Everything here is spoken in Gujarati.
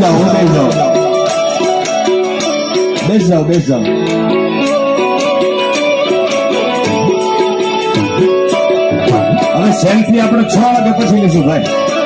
đầu bây giờ bây giờ bây giờ હવે સેલ્ફી આપણે છ વાગે પછી લઈશું ભાઈ